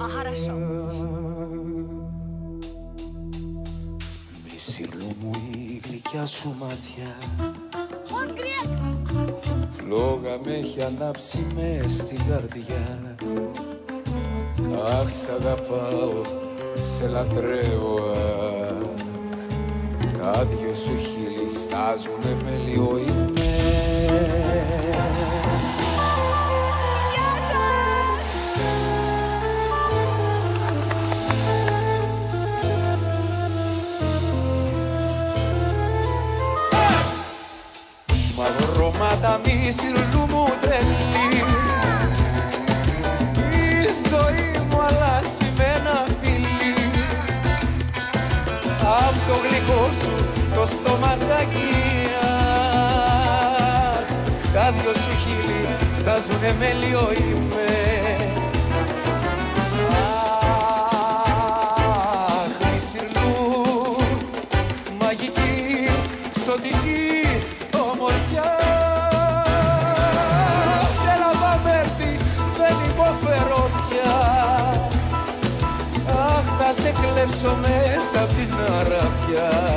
А, хорошо. Μισήλου μου η γλυκιά σου ματιά Он грек. Φλόγα με έχει ανάψει με στην καρδιά Αχ, σ' αγαπάω, σε λατρεύω αχ. Τα δυο σου χείλη στάζουνε με λίγο Μαυρώματα μισήλου μου τρελή. Η ζωή μου αλλάζει με ένα φιλί. Απ' το γλυκό σου το στοματάκι αχ, Τα δυο σου χείλη στάζουνε με λίγο είμαι yeah.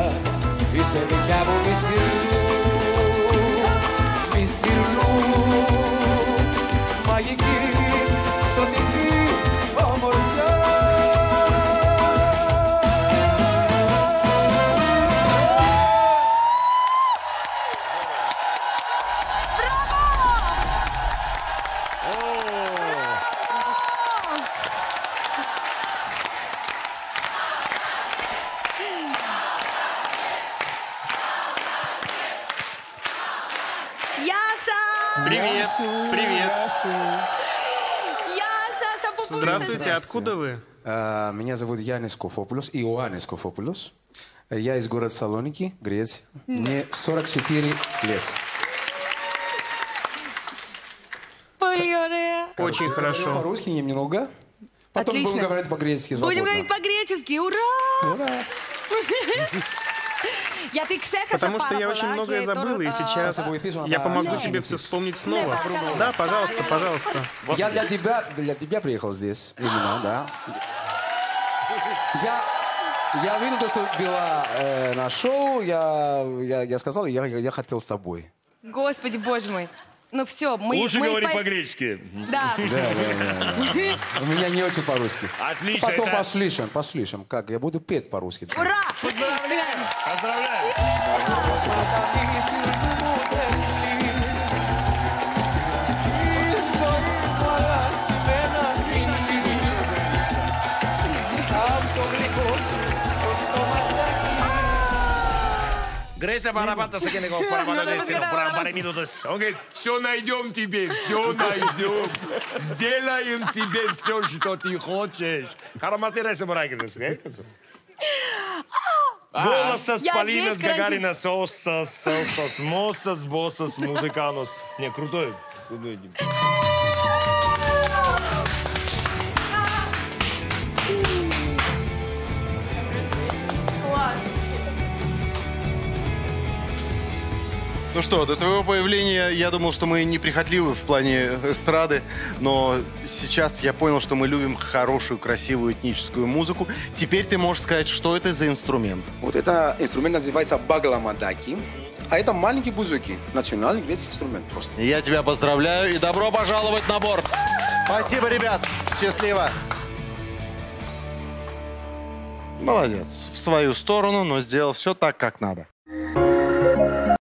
Яса! Привет! Привет! Яса, Сапопулос! Здравствуйте, откуда вы? А, меня зовут Янис Кофопулос, Иоаннис Кофопулос. Я из города Салоники, Греция. Мне 44 лет. Очень хорошо. По-русски немного. Потом Отлично. будем говорить по-гречески. Будем говорить по-гречески. Ура! Ура! Γιατί ξέχασα Потому что πάρα я очень πολλά многое και забыл, τώρα, и а, сейчас Θα σε βοηθήσω να я τα помогу запомнить. тебе все вспомнить снова. пожалуйста. Да, пожалуйста, пожалуйста. Я для тебя, для тебя приехал здесь, именно, да. Я, я видел то, что была э, на шоу, я, я, я сказал, я, я хотел с тобой. Господи, боже мой. Ну все, мы... Лучше мы говори испо- по-гречески. Да. Да, да, да. У меня не очень по-русски. Отлично, Потом это- послушаем, послушаем, как я буду петь по-русски. Ура! Поздравляю. Греция Барабатаса Кенего Парабатасину Парамидутас. Он говорит, все найдем тебе, все найдем. Сделаем тебе все, что ты хочешь. Караматиреса Барагидас. Голосос Я Полинас Гагарина Сосас Сосас Мосас Босас Музыканус. Не, крутой. крутой. Ну что, до твоего появления я думал, что мы неприхотливы в плане эстрады, но сейчас я понял, что мы любим хорошую, красивую этническую музыку. Теперь ты можешь сказать, что это за инструмент. Вот это инструмент называется багламадаки. А это маленькие бузуки. Национальный весь инструмент просто. Я тебя поздравляю и добро пожаловать на борт. Спасибо, ребят. Счастливо. Молодец. В свою сторону, но сделал все так, как надо.